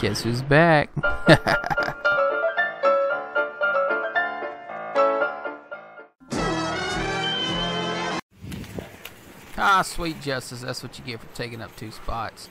Guess who's back? ah, sweet justice. That's what you get for taking up two spots.